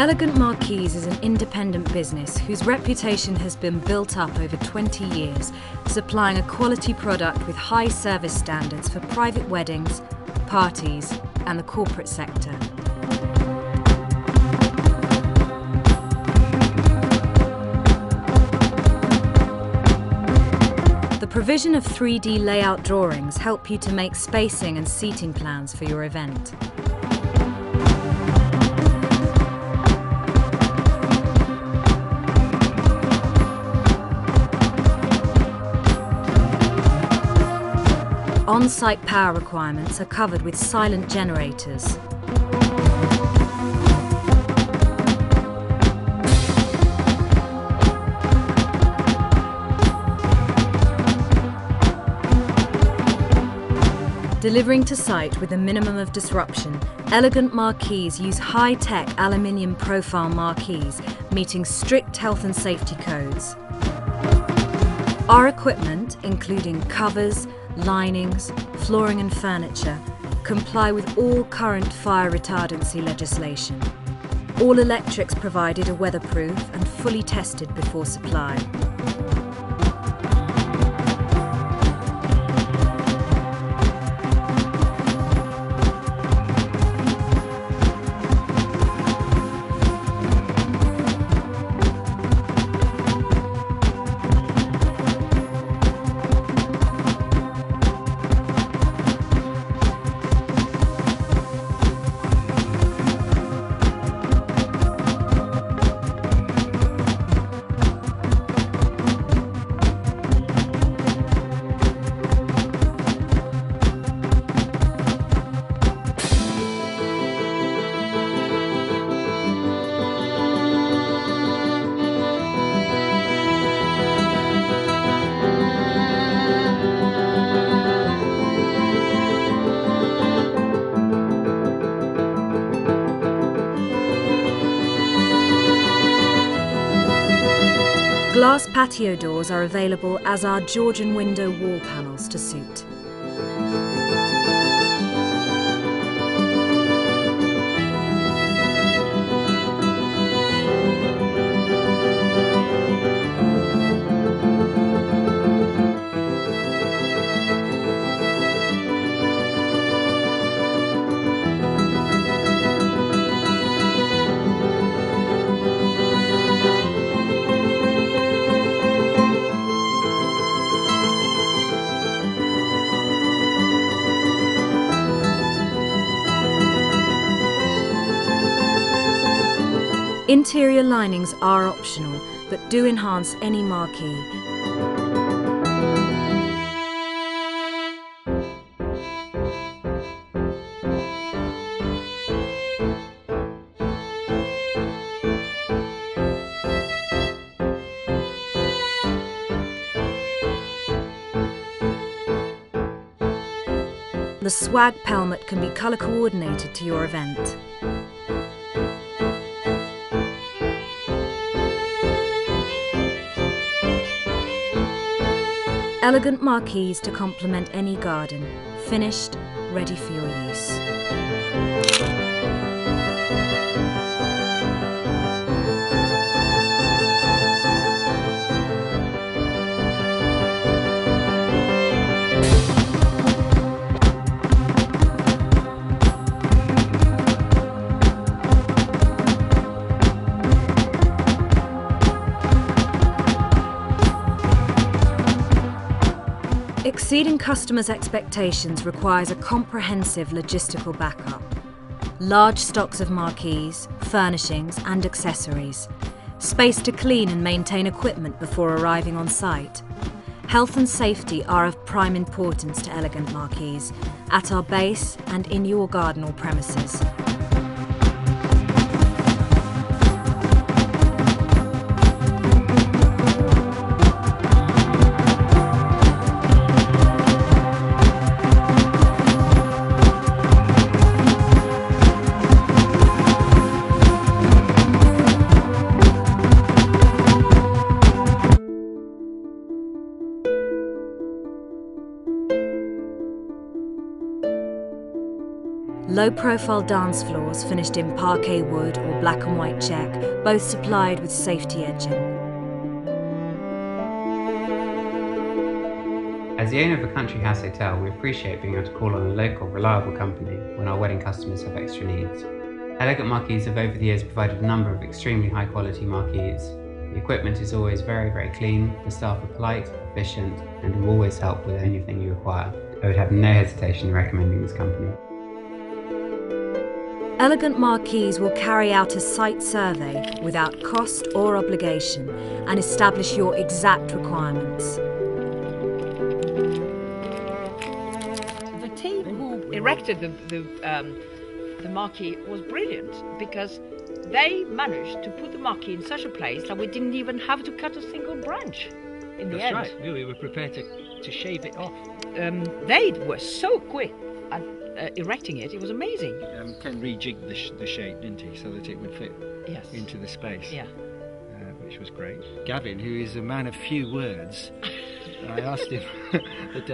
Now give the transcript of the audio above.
Elegant Marquees is an independent business whose reputation has been built up over 20 years, supplying a quality product with high service standards for private weddings, parties, and the corporate sector. The provision of 3D layout drawings help you to make spacing and seating plans for your event. On-site power requirements are covered with silent generators. Delivering to site with a minimum of disruption, elegant marquees use high-tech aluminium profile marquees meeting strict health and safety codes. Our equipment, including covers, linings, flooring and furniture, comply with all current fire retardancy legislation. All electrics provided are weatherproof and fully tested before supply. Glass patio doors are available as are Georgian window wall panels to suit. Interior linings are optional, but do enhance any marquee. The swag pelmet can be colour coordinated to your event. Elegant marquees to complement any garden, finished, ready for your use. Exceeding customers' expectations requires a comprehensive logistical backup. Large stocks of marquees, furnishings and accessories. Space to clean and maintain equipment before arriving on site. Health and safety are of prime importance to Elegant Marquees, at our base and in your garden or premises. Low profile dance floors finished in parquet wood or black and white check, both supplied with safety edging. As the owner of a country house hotel, we appreciate being able to call on a local, reliable company when our wedding customers have extra needs. Elegant Marquees have over the years provided a number of extremely high quality marquees. The equipment is always very, very clean, the staff are polite, efficient, and will always help with anything you require. I would have no hesitation in recommending this company. Elegant Marquees will carry out a site survey without cost or obligation and establish your exact requirements. The team who erected the, the, um, the marquee was brilliant because they managed to put the marquee in such a place that we didn't even have to cut a single branch in the That's end. right. We were prepared to, to shave it off. Um, they were so quick at uh, erecting it, it was amazing. Um, Ken rejigged the, sh- the shape, didn't he, so that it would fit Yes. into the space. Yeah. Uh, which was great. Gavin, who is a man of few words, I asked him the day